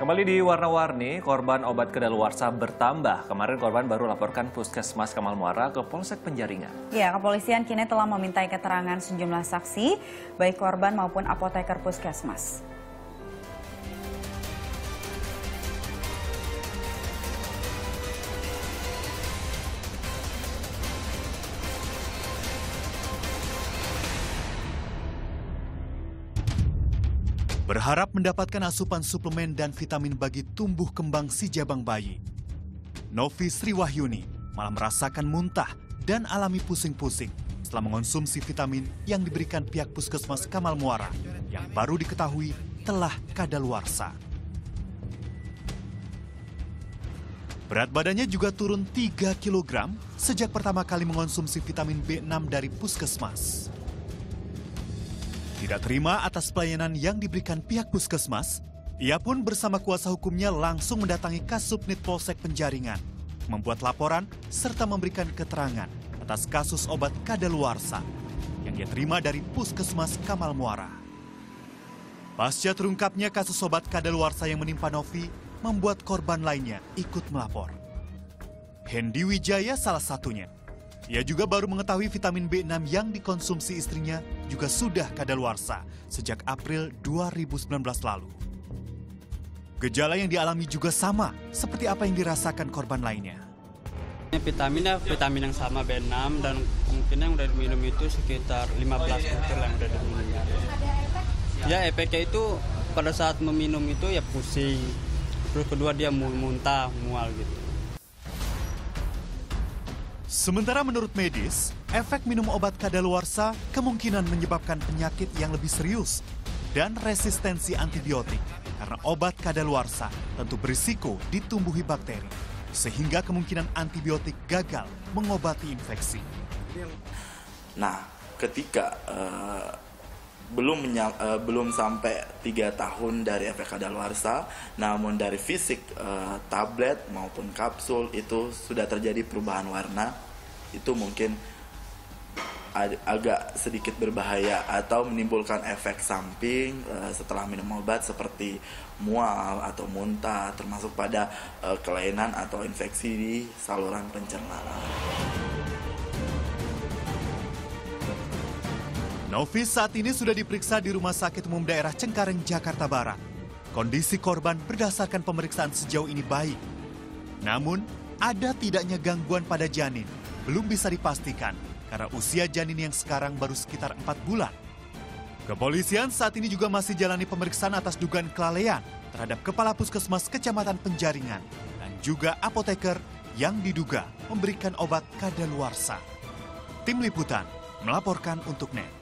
Kembali di warna-warni, korban obat kedaluarsa bertambah. Kemarin korban baru laporkan Puskesmas Kamal Muara ke Polsek Penjaringan. Ya, kepolisian kini telah memintai keterangan sejumlah saksi, baik korban maupun apoteker Puskesmas. Berharap mendapatkan asupan suplemen dan vitamin bagi tumbuh kembang si jabang bayi. Novi Sriwahyuni malah merasakan muntah dan alami pusing-pusing setelah mengonsumsi vitamin yang diberikan pihak puskesmas Kamal Muara yang baru diketahui telah kadaluarsa. Berat badannya juga turun 3 kg sejak pertama kali mengonsumsi vitamin B6 dari puskesmas. Tidak terima atas pelayanan yang diberikan pihak puskesmas, ia pun bersama kuasa hukumnya langsung mendatangi Kasubnit Polsek Penjaringan, membuat laporan serta memberikan keterangan atas kasus obat kadaluarsa yang ia terima dari Puskesmas Kamal Muara. Pasca terungkapnya kasus obat kadaluarsa yang menimpa Novi, membuat korban lainnya ikut melapor. Hendy Wijaya salah satunya. Ia juga baru mengetahui vitamin B6 yang dikonsumsi istrinya juga sudah kadaluarsa sejak April 2019 lalu. Gejala yang dialami juga sama seperti apa yang dirasakan korban lainnya. Vitaminnya vitamin yang sama B6 dan mungkin yang udah diminum itu sekitar 15 liter yang udah diminum. Ya efeknya itu pada saat meminum itu ya pusing. Terus kedua dia muntah, mual gitu. Sementara menurut medis, efek minum obat kadaluarsa kemungkinan menyebabkan penyakit yang lebih serius dan resistensi antibiotik karena obat kadaluarsa tentu berisiko ditumbuhi bakteri sehingga kemungkinan antibiotik gagal mengobati infeksi. Nah, ketika uh, belum menyam, uh, belum sampai tiga tahun dari efek kadaluarsa, namun dari fisik uh, tablet maupun kapsul itu sudah terjadi perubahan warna, itu mungkin ag agak sedikit berbahaya atau menimbulkan efek samping uh, setelah minum obat seperti mual atau muntah, termasuk pada uh, kelainan atau infeksi di saluran pencernaan. Novi saat ini sudah diperiksa di Rumah Sakit Umum Daerah Cengkareng, Jakarta Barat. Kondisi korban berdasarkan pemeriksaan sejauh ini baik. Namun, ada tidaknya gangguan pada janin belum bisa dipastikan karena usia janin yang sekarang baru sekitar 4 bulan. Kepolisian saat ini juga masih jalani pemeriksaan atas dugaan kelalaian terhadap Kepala Puskesmas Kecamatan Penjaringan dan juga apoteker yang diduga memberikan obat kadaluarsa. Tim Liputan melaporkan untuk NET.